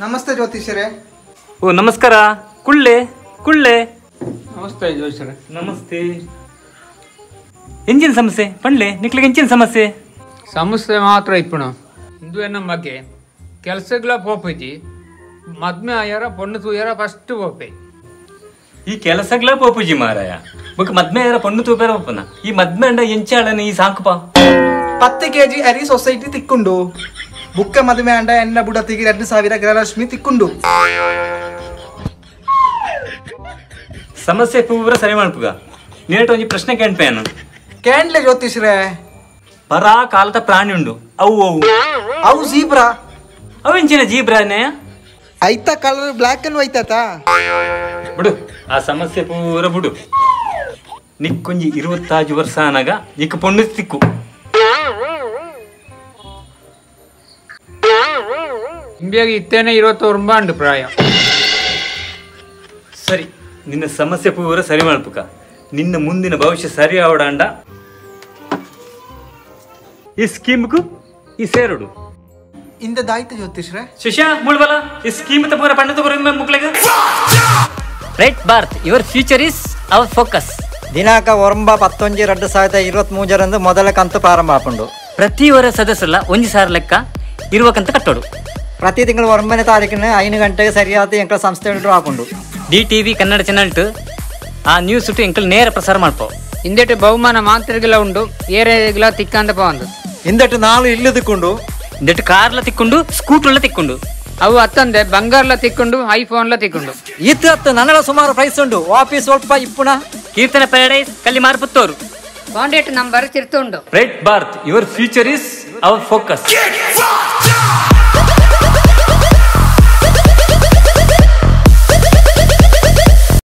ನಮಸ್ತೆ ಜ್ಯೋತಿಷರೇ ಓ ನಮಸ್ಕಾರ. ಕುಳ್ಳೆ ಕುಳ್ಳೆ. ನಮಸ್ತೆ ಜ್ಯೋತಿಷರೇ ನಮಸ್ತೆ. ಎಂಜಿನ್ ಸಮಸ್ಯೆ ಪಂಡ್ಲೆ ನಿಕ್ಲಿಗೆ ಎಂಜಿನ್ ಸಮಸ್ಯೆ. ಸಮಸ್ಯೆ ಮಾತ್ರ ಇಪ್ಪಣ ಇಂದು ಎನ್ನ ಬಗ್ಗೆ ಕೆಲಸಗಳ ಪೋಪಜಿ ಮದ್ಮೆ ಆಯಾರ ಪೊಣ್ಣು ತೂಯಾರ ಫಸ್ಟ್ ಪೋಪೆ ಈ ಕೆಲಸಗಳ ಪೋಪಿಜಿ ಮಾರಾಯ. ಬೊಕ್ಕ ಮದ್ಮೆ ಆಯಾರ ಪಣ್ಣು ತೂಪೇರ ಒಪ್ಪನ ಈ ಮದ್ಮೆ ಅಂಡ ಎಂಚಾಳನ ಈ ಸಾಕುಪ. ಪತ್ತು ಕೆ ಜಿ ಅರಿ ಸೊಸೈಟಿ ತಿಕ್ಕೊಂಡು. ಬುಕ್ಕ ಮದುವೆ ಅಂಡ ಬುಡ ಬುಡತಿಗೆ ಎರಡು ಸಾವಿರ ಗೃಹಲಕ್ಷ್ಮಿ ತಿಕ್ಕೊಂಡು. ಸಮಸ್ಯೆ ಪೂರ ಸರಿ ಮಾಡ್ಪುಗ. ನೀಟ ಒಂಜಿ ಪ್ರಶ್ನೆ ಕೇಳ್ಪೇನು ಕ್ಯಾಂಡ್ಲೆ ಜ್ಯೋತಿಷ್ರೇ. ಪರಾ ಕಾಲದ ಪ್ರಾಣಿ ಉಂಡು. ಅವು ಅವು. ಅವು ಜೀಬ್ರಾ. ಅವು ಎಂಚಿನ ಜೀಬ್ರಾನೆ. ಐತ ಕಲರ್ ಬ್ಲ್ಯಾಕ್ ಅಂಡ್ ವೈಟ್ ಆತಾ. ಬಿಡು ಆ ಸಮಸ್ಯೆ ಪೂರ ಬಿಡು. ನಿಕ್ಕೊಂಜಿ ಇರುವತ್ತಾಜು ವರ್ಷ ಅನಾಗ ನಿಕ್ಕ ಪೊಂಡು ತಿಕ್ಕು. ಇಂಬಿಯಾಗಿ ಇತ್ತೇನೆ ಇರುವತ್ತೊಂಬ ಉಂಡು ಪ್ರಾಯ. ಸರಿ ನಿನ್ನ ಸಮಸ್ಯೆ ಪೂರ ಸರಿ ಮಾಡ್ಪುಕ. ನಿನ್ನ ಮುಂದಿನ ಭವಿಷ್ಯ ಸರಿ ಆವಡಾಂಡ ಈ ಸ್ಕೀಮ್ಗೂ ಈ ಸೇರುಡು. ಇಂದ ದಾಯಿತ ಜ್ಯೋತಿಷ್ರೆ. ಶಿಷ್ಯ ಮುಳ್ಬಲ. ಈ ಸ್ಕೀಮ್ ತ ಪೂರ ಪಂಡ ತಗೋರಿ right Bharat your future is our focus ದಿನಾಂಕ ಒಂಬ ಪತ್ತೊಂಜಿ ಎರಡು ಸಾವಿರದ ಇರುವತ್ತ್ ಮೂರರಂದು ಮೊದಲ ಕಂತು ಪ್ರಾರಂಭ ಆಪುಂಡು. ಪ್ರತಿ ವರ ಸದಸ್ಯಲ್ಲ ಒಂಜಿ ಸಾವಿರ ಲೆಕ್ಕ. ಇರುವಕಂತ ಕಟ್ಟೋಡು. ಪ್ರತಿ ತಿಂಗಳು ಒಂಬನೇ ತಾರೀಕಿನ ಐದು ಗಂಟೆಗೆ ಸರಿಯಾದ ಎಂಕಲ್ ಸಂಸ್ಥೆ ಹಾಕೊಂಡು. D T V Kannada channel ಆ ನ್ಯೂಸ್ ಇಟ್ಟು ಎಂಕಲ್ ನೇರ ಪ್ರಸಾರ ಮಾಡ್ಪೋ. ಹಿಂದೆಟ್ಟು ಬಹುಮಾನ ಮಾತ್ರಗಿಲ್ಲ ಉಂಡು ಏರಿಯಾಗಿಲ್ಲ ತಿಕ್ಕಂದ ಪವಂದು ಇಂದಟ್ಟು ನಾಳು ಇಲ್ಲದಕ್ಕೊಂಡು ಇಂದಟ್ಟು ಕಾರ್ಲ ತಿಕ್ಕೊಂಡು. ಸ್ಕೂಟರ್ಲ ತಿಕ್ಕೊಂಡು ಅವು ಹತ್ತಂದೆ ಬಂಗಾರ್ಲ ತಿಕ್ಕೊಂಡು ಐಫೋನ್ಲ ತಿಕ್ಕೊಂಡು. ಇತ್ತು ನನ್ನ ಸುಮಾರು ಪ್ರೈಸ್ ಉಂಡು ವಾಪೀಸ್ ಸ್ವಲ್ಪ ಇಪ್ಪುಣ ಕೀರ್ತನ ಪ್ಯಾರಡೈಸ್ ಕಲ್ಲಿ ಮಾರ್ಪುತ್ತೋರು. ಬಾಂಡೆಟ್ number ತಿರ್ತುಂಡು. Right Bharat your future is our focus